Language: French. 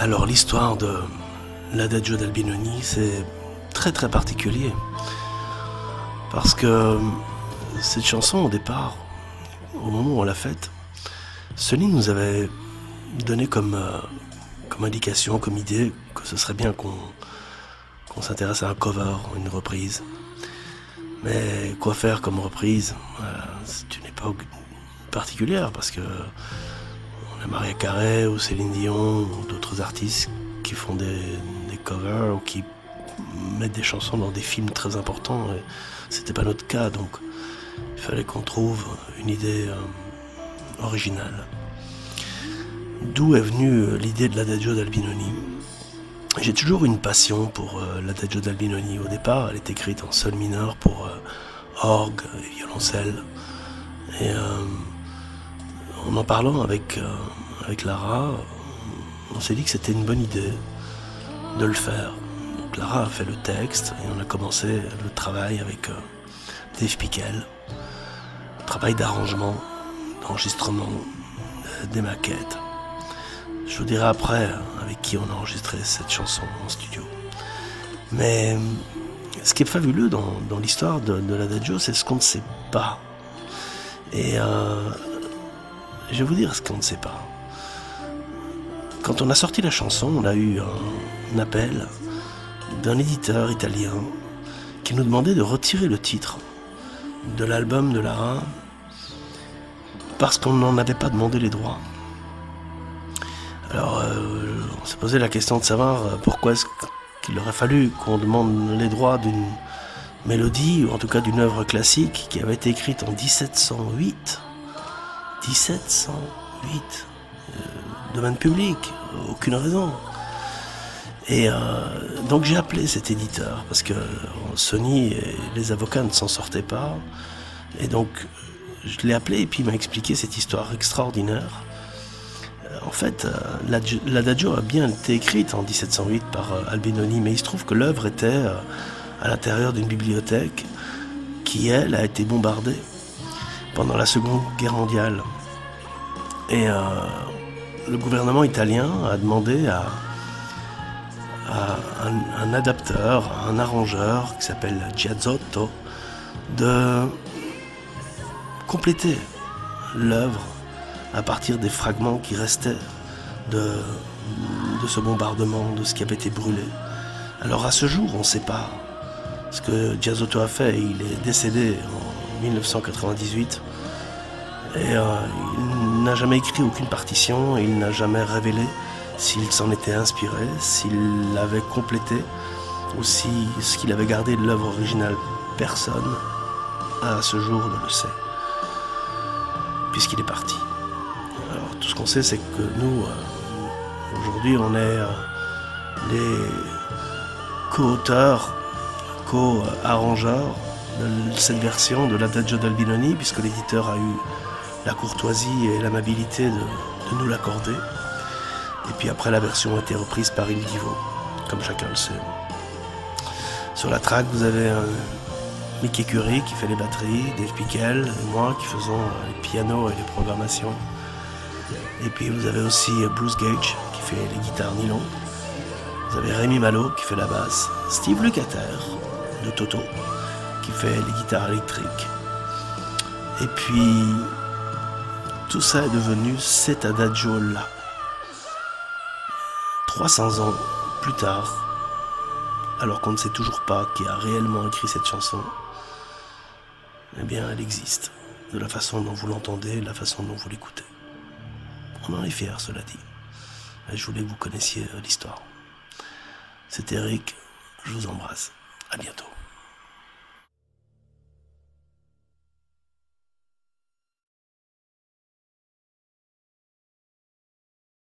Alors l'histoire de l'Adagio d'Albinoni, c'est très très particulier. Parce que cette chanson, au départ, au moment où on l'a faite, Sony nous avait donné comme, euh, comme indication, comme idée, que ce serait bien qu'on s'intéresse à un cover, une reprise. Mais quoi faire comme reprise? C'est une époque particulière parce que Maria Carey ou Céline Dion ou d'autres artistes qui font des, covers ou qui mettent des chansons dans des films très importants. C'était pas notre cas, donc il fallait qu'on trouve une idée euh, originale. D'où est venue l'idée de l'adagio d'Albinoni? J'ai toujours une passion pour euh, l'adagio d'Albinoni. Au départ, elle est écrite en sol mineur pour euh, orgue et violoncelle. En en parlant avec, avec Lara, on s'est dit que c'était une bonne idée de le faire. Donc Lara a fait le texte et on a commencé le travail avec euh, Dave Pickel. Travail d'arrangement, d'enregistrement, euh, des maquettes. Je vous dirai après euh, avec qui on a enregistré cette chanson en studio. Mais ce qui est fabuleux dans, l'histoire de, de l'Adagio, c'est ce qu'on ne sait pas. Et je vais vous dire ce qu'on ne sait pas. Quand on a sorti la chanson, on a eu un appel d'un éditeur italien qui nous demandait de retirer le titre de l'album de Lara parce qu'on n'en avait pas demandé les droits. Alors, euh, on s'est posé la question de savoir euh, pourquoi est-ce qu'il aurait fallu qu'on demande les droits d'une mélodie, ou en tout cas d'une œuvre classique qui avait été écrite en 1708. 1708 domaine public, aucune raison. Et euh, donc j'ai appelé cet éditeur parce que Sony et les avocats ne s'en sortaient pas. Et donc je l'ai appelé et puis il m'a expliqué cette histoire extraordinaire. Euh, en fait, euh, l'adagio a bien été écrite en 1708 par Albinoni, mais il se trouve que l'œuvre était à l'intérieur d'une bibliothèque qui, elle, a été bombardée pendant la Seconde Guerre mondiale. Et le gouvernement italien a demandé à, un, adapteur, un arrangeur qui s'appelle Giazzotto, de compléter l'œuvre à partir des fragments qui restaient de, ce bombardement, de ce qui avait été brûlé. Alors à ce jour, on ne sait pas ce que Giazzotto a fait. Il est décédé en 1998 et euh, n'a jamais écrit aucune partition, il n'a jamais révélé s'il s'en était inspiré, s'il l'avait complété, ou si ce qu'il avait gardé de l'œuvre originale. Personne, à ce jour, ne le sait, puisqu'il est parti. Tout ce qu'on sait, c'est que nous, euh, aujourd'hui, on est euh, les co-auteurs, co-arrangeurs de cette version de l'Adagio d'Albinoni, puisque l'éditeur a eu la courtoisie et l'amabilité de, nous l'accorder. Et puis après, la version a été reprise par Il Divo, comme chacun le sait. Sur la track, vous avez un Mickey Curie qui fait les batteries, Dave Pickel et moi qui faisons euh, les pianos et les programmations. Et puis vous avez aussi Bruce Gage qui fait les guitares nylon. Vous avez Rémi Malo qui fait la basse. Steve Lukather de Toto qui fait les guitares électriques. Et puis tout ça est devenu cet adagio-là. 300 ans plus tard, alors qu'on ne sait toujours pas qui a réellement écrit cette chanson, eh bien, elle existe. De la façon dont vous l'entendez, de la façon dont vous l'écoutez. On en est fiers, cela dit. Je voulais que vous connaissiez l'histoire. C'est Eric, je vous embrasse. À bientôt.